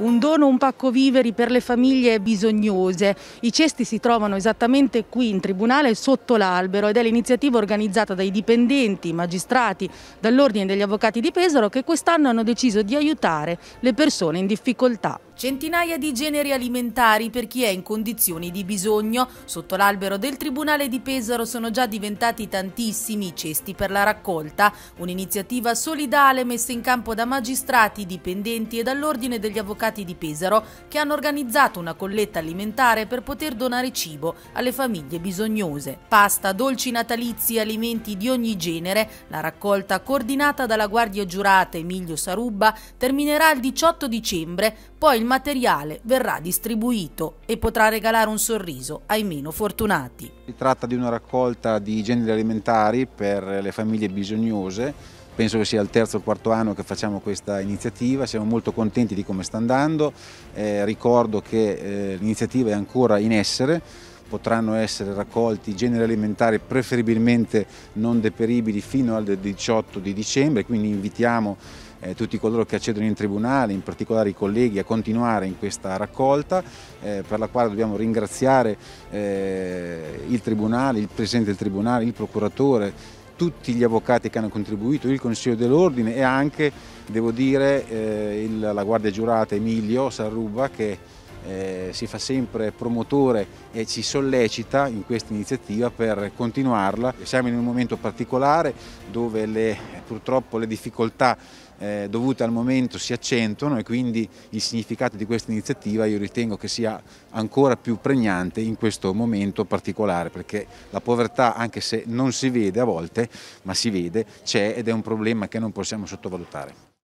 Un dono, un pacco viveri per le famiglie bisognose. I cesti si trovano esattamente qui in tribunale sotto l'albero ed è l'iniziativa organizzata dai dipendenti, magistrati dall'Ordine degli Avvocati di Pesaro che quest'anno hanno deciso di aiutare le persone in difficoltà. Centinaia di generi alimentari per chi è in condizioni di bisogno. Sotto l'albero del Tribunale di Pesaro sono già diventati tantissimi i cesti per la raccolta, un'iniziativa solidale messa in campo da magistrati, dipendenti e dall'Ordine degli Avvocati di Pesaro che hanno organizzato una colletta alimentare per poter donare cibo alle famiglie bisognose. Pasta, dolci natalizi alimenti di ogni genere, la raccolta coordinata dalla Guardia Giurata Emilio Sarubba terminerà il 18 dicembre, poi il materiale verrà distribuito e potrà regalare un sorriso ai meno fortunati. Si tratta di una raccolta di generi alimentari per le famiglie bisognose, penso che sia il terzo o quarto anno che facciamo questa iniziativa, siamo molto contenti di come sta andando, eh, ricordo che eh, l'iniziativa è ancora in essere, potranno essere raccolti generi alimentari preferibilmente non deperibili fino al 18 di dicembre, quindi invitiamo eh, tutti coloro che accedono in tribunale, in particolare i colleghi, a continuare in questa raccolta eh, per la quale dobbiamo ringraziare eh, il Tribunale, il Presidente del Tribunale, il Procuratore, tutti gli avvocati che hanno contribuito, il Consiglio dell'Ordine e anche, devo dire, eh, il, la Guardia Giurata Emilio Sarruba che eh, si fa sempre promotore e ci sollecita in questa iniziativa per continuarla. Siamo in un momento particolare dove le, purtroppo le difficoltà eh, dovute al momento si accentuano e quindi il significato di questa iniziativa io ritengo che sia ancora più pregnante in questo momento particolare perché la povertà anche se non si vede a volte ma si vede c'è ed è un problema che non possiamo sottovalutare.